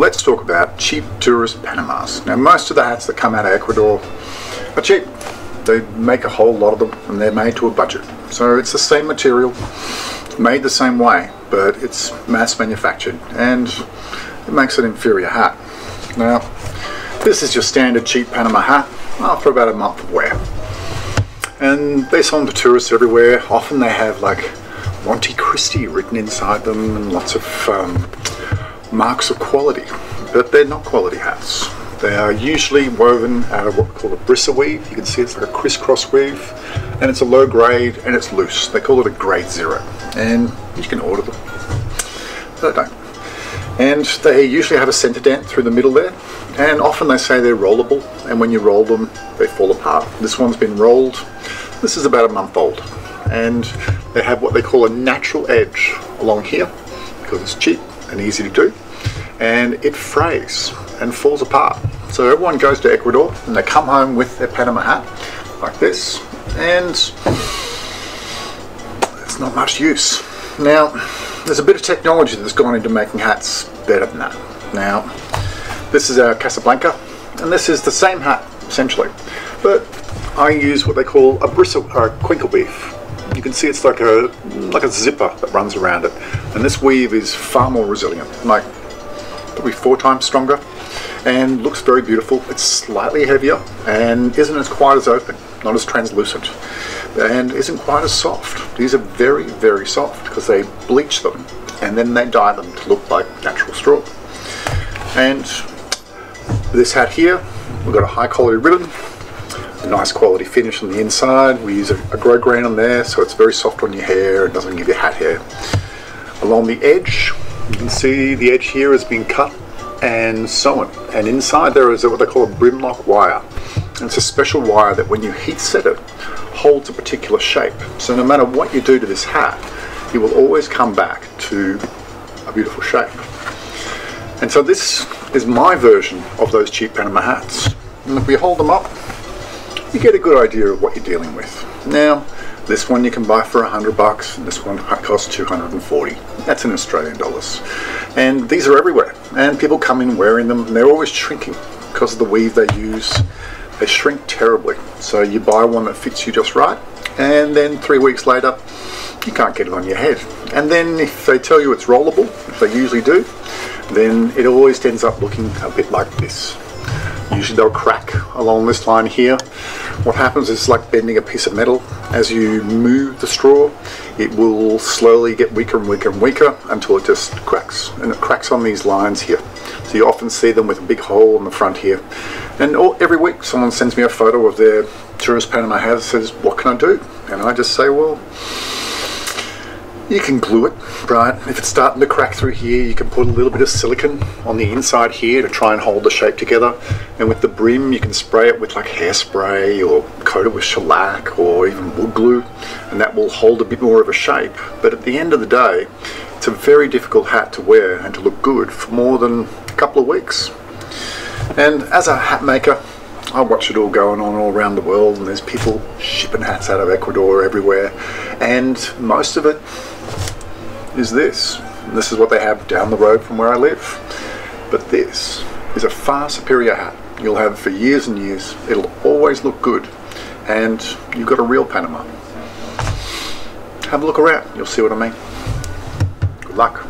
let's talk about cheap tourist Panamas. Now, most of the hats that come out of Ecuador are cheap. They make a whole lot of them and they're made to a budget. So it's the same material, made the same way, but it's mass manufactured and it makes an inferior hat. Now, this is your standard cheap Panama hat after about a month of wear. And they sell them to tourists everywhere. Often they have like Monte Cristi written inside them and lots of um, marks of quality, but they're not quality hats. They are usually woven out of what we call a brisa weave. You can see it's like a crisscross weave, and it's a low grade and it's loose. They call it a grade zero, and you can order them, but I don't. And they usually have a center dent through the middle there, and often they say they're rollable, and when you roll them, they fall apart. This one's been rolled. This is about a month old, and they have what they call a natural edge along here because it's cheap and easy to do, and it frays and falls apart. So everyone goes to Ecuador and they come home with their Panama hat like this, and it's not much use. Now, there's a bit of technology that's gone into making hats better than that. Now, this is our Casablanca, and this is the same hat essentially, but I use what they call a bristle or a cuenca weave. You can see it's like a like a zipper that runs around it, and this weave is far more resilient, like probably four times stronger, and looks very beautiful. It's slightly heavier and isn't as quite as open, not as translucent, and isn't quite as soft. These are very very soft because they bleach them and then they dye them to look like natural straw. And this hat here, we've got a high quality ribbon, a nice quality finish on the inside. We use a, a grosgrain on there so it's very soft on your hair and doesn't give you hat hair. Along the edge, you can see the edge here has been cut and sewn. And inside there is what they call a brim lock wire. And it's a special wire that when you heat set it, holds a particular shape. So no matter what you do to this hat, it will always come back to a beautiful shape. And so this is my version of those cheap Panama hats. And if we hold them up, you get a good idea of what you're dealing with. Now, this one you can buy for 100 bucks, and this one costs 240. That's in Australian dollars. And these are everywhere, and people come in wearing them, and they're always shrinking because of the weave they use. They shrink terribly. So you buy one that fits you just right, and then three weeks later, you can't get it on your head. And then if they tell you it's rollable, if they usually do, then it always ends up looking a bit like this. Usually they'll crack along this line here. What happens is like bending a piece of metal. As you move the straw, it will slowly get weaker and weaker and weaker until it just cracks. And it cracks on these lines here. So you often see them with a big hole in the front here. And all, every week someone sends me a photo of their tourist Panama and says, what can I do? And I just say, well, you can glue it, right? If it's starting to crack through here, you can put a little bit of silicone on the inside here to try and hold the shape together. And with the brim, you can spray it with like hairspray or coat it with shellac or even wood glue, and that will hold a bit more of a shape. But at the end of the day, it's a very difficult hat to wear and to look good for more than a couple of weeks. And as a hat maker, I watch it all going on all around the world, and there's people shipping hats out of Ecuador everywhere, and most of it is this. This is what they have down the road from where I live. But this is a far superior hat. You'll have for years and years. It'll always look good, and you've got a real Panama. Have a look around. You'll see what I mean. Good luck.